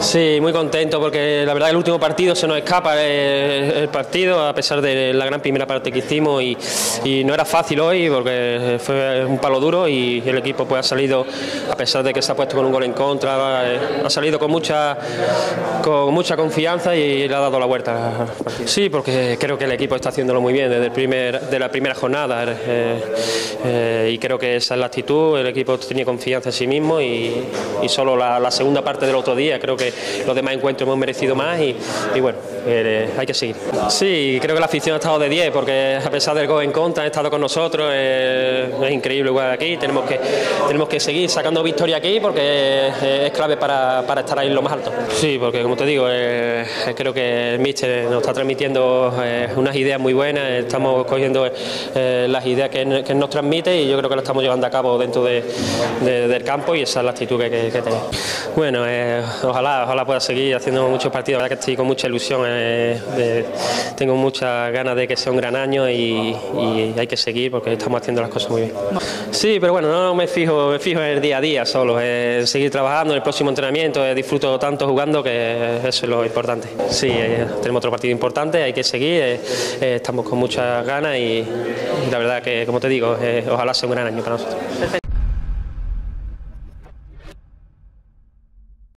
Sí, muy contento porque la verdad el último partido se nos escapa el, el partido a pesar de la gran primera parte que hicimos y, no era fácil hoy porque fue un palo duro y el equipo pues ha salido a pesar de que se ha puesto con un gol en contra ha salido con mucha con mucha confianza y le ha dado la vuelta. Sí, porque creo que el equipo está haciéndolo muy bien desde el primer de la primera jornada eh, eh, y creo que esa es la actitud. El equipo tiene confianza en sí mismo y, y solo la, la segunda parte del otro día creo que los demás encuentros hemos merecido más y, bueno, eh, hay que seguir. Sí, creo que la afición ha estado de 10 porque a pesar del gol en contra han estado con nosotros, eh, es increíble jugar aquí, tenemos que, tenemos que seguir sacando victoria aquí porque es clave para, para estar ahí en lo más alto. Sí, porque como te digo, eh, creo que el Mister nos está transmitiendo eh, unas ideas muy buenas, estamos cogiendo eh, las ideas que, nos transmite y yo creo que lo estamos llevando a cabo dentro de, de, del campo y esa es la actitud que tenemos. Bueno, ojalá, ojalá pueda seguir haciendo muchos partidos, la verdad que estoy con mucha ilusión, tengo muchas ganas de que sea un gran año y, hay que seguir porque estamos haciendo las cosas muy bien. Sí, pero bueno, no me fijo, me fijo en el día a día solo, seguir trabajando, en el próximo entrenamiento, disfruto tanto jugando que eso es lo importante. Sí, eh, tenemos otro partido importante, hay que seguir, eh, eh, estamos con muchas ganas y, la verdad que, como te digo, ojalá sea un gran año para nosotros.